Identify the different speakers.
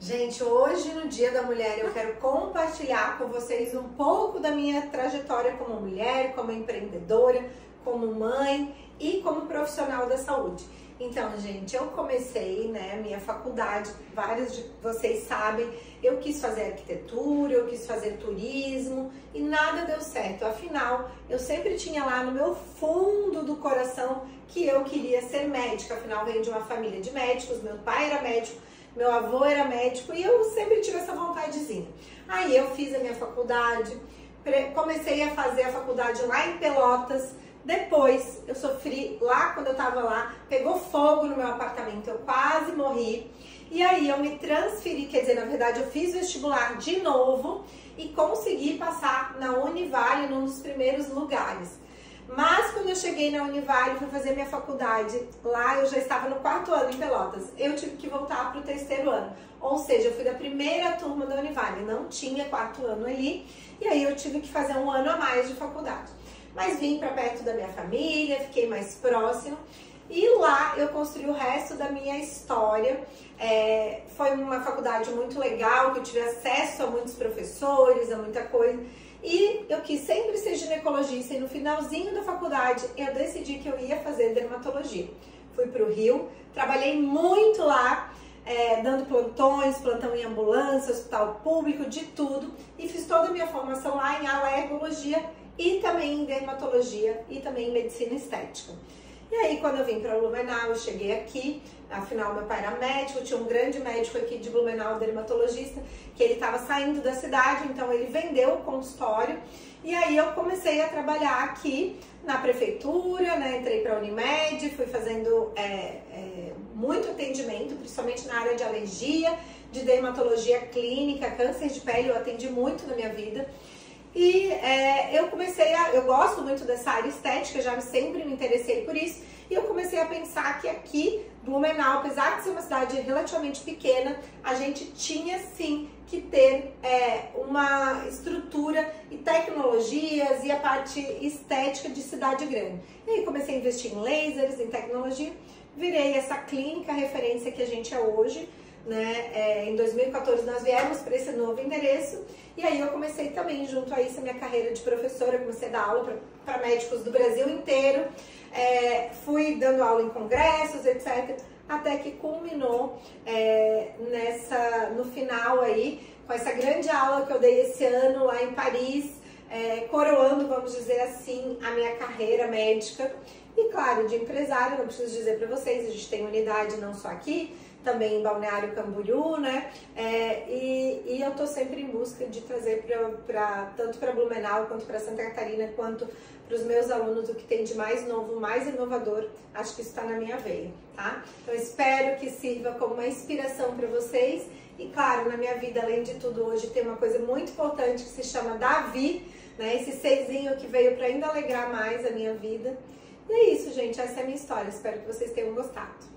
Speaker 1: Gente, hoje no Dia da Mulher eu quero compartilhar com vocês um pouco da minha trajetória como mulher, como empreendedora, como mãe e como profissional da saúde. Então, gente, eu comecei, né, minha faculdade, vários de vocês sabem, eu quis fazer arquitetura, eu quis fazer turismo e nada deu certo. Afinal, eu sempre tinha lá no meu fundo do coração que eu queria ser médica. Afinal, venho de uma família de médicos, meu pai era médico, meu avô era médico e eu sempre tive essa vontadezinha. Aí eu fiz a minha faculdade, comecei a fazer a faculdade lá em Pelotas. Depois eu sofri lá quando eu tava lá, pegou fogo no meu apartamento, eu quase morri. E aí eu me transferi, quer dizer, na verdade eu fiz vestibular de novo e consegui passar na Univale num dos primeiros lugares. Mas quando eu cheguei na Univale, fui fazer minha faculdade, lá eu já estava no quarto ano em Pelotas. Eu tive que voltar para o terceiro ano. Ou seja, eu fui da primeira turma da Univale, não tinha quarto ano ali, e aí eu tive que fazer um ano a mais de faculdade. Mas vim para perto da minha família, fiquei mais próximo. E lá eu construí o resto da minha história. É, foi uma faculdade muito legal, que eu tive acesso a muitos professores, a muita coisa. E eu quis sempre ser ginecologista e no finalzinho da faculdade eu decidi que eu ia fazer dermatologia. Fui para o Rio, trabalhei muito lá, é, dando plantões, plantão em ambulância, hospital público, de tudo. E fiz toda a minha formação lá em alergologia e também em dermatologia e também em medicina estética. E aí, quando eu vim para Blumenau, eu cheguei aqui, afinal, meu pai era médico, tinha um grande médico aqui de Blumenau, dermatologista, que ele estava saindo da cidade, então ele vendeu o consultório. E aí eu comecei a trabalhar aqui na prefeitura, né? Entrei para a Unimed, fui fazendo é, é, muito atendimento, principalmente na área de alergia, de dermatologia clínica, câncer de pele, eu atendi muito na minha vida. E é, eu comecei a. Eu gosto muito dessa área estética, já sempre me interessei por isso. E eu comecei a pensar que aqui, Blumenau, apesar de ser uma cidade relativamente pequena, a gente tinha sim que ter é, uma estrutura e tecnologias e a parte estética de cidade grande. E aí comecei a investir em lasers, em tecnologia, virei essa clínica referência que a gente é hoje né? É, em 2014 nós viemos para esse novo endereço e aí eu comecei também, junto a isso, a minha carreira de professora, comecei a dar aula para médicos do Brasil inteiro, é, fui dando aula em congressos, etc., até que culminou é, nessa, no final aí, com essa grande aula que eu dei esse ano lá em Paris, é, coroando, vamos dizer assim, a minha carreira médica. E claro, de empresário, não preciso dizer para vocês, a gente tem unidade não só aqui, também em Balneário Camboriú, né? É, e, e, eu tô sempre em busca de trazer para tanto para Blumenau quanto para Santa Catarina, quanto para os meus alunos o que tem de mais novo, mais inovador. Acho que isso está na minha veia, tá? Então espero que sirva como uma inspiração para vocês. E claro, na minha vida, além de tudo, hoje tem uma coisa muito importante que se chama Davi, né? Esse seisinho que veio para ainda alegrar mais a minha vida. E é isso, gente. Essa é a minha história. Espero que vocês tenham gostado.